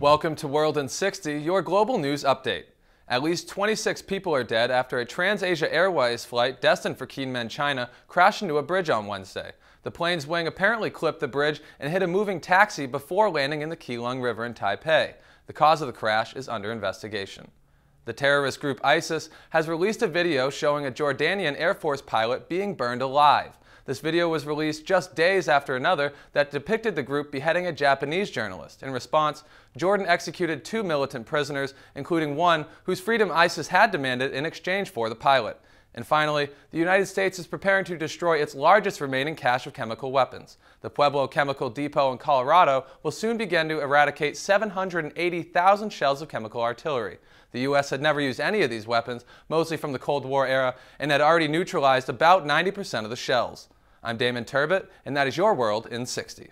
Welcome to World in 60, your global news update. At least 26 people are dead after a TransAsia Airways flight destined for Kinmen, China, crashed into a bridge on Wednesday. The plane's wing apparently clipped the bridge and hit a moving taxi before landing in the Keelung River in Taipei. The cause of the crash is under investigation. The terrorist group ISIS has released a video showing a Jordanian Air Force pilot being burned alive. This video was released just days after another that depicted the group beheading a Japanese journalist. In response, Jordan executed two militant prisoners, including one whose freedom ISIS had demanded in exchange for the pilot. And finally, the United States is preparing to destroy its largest remaining cache of chemical weapons. The Pueblo Chemical Depot in Colorado will soon begin to eradicate 780,000 shells of chemical artillery. The U.S. had never used any of these weapons, mostly from the Cold War era, and had already neutralized about 90% of the shells. I'm Damon Turbot, and that is your world in 60.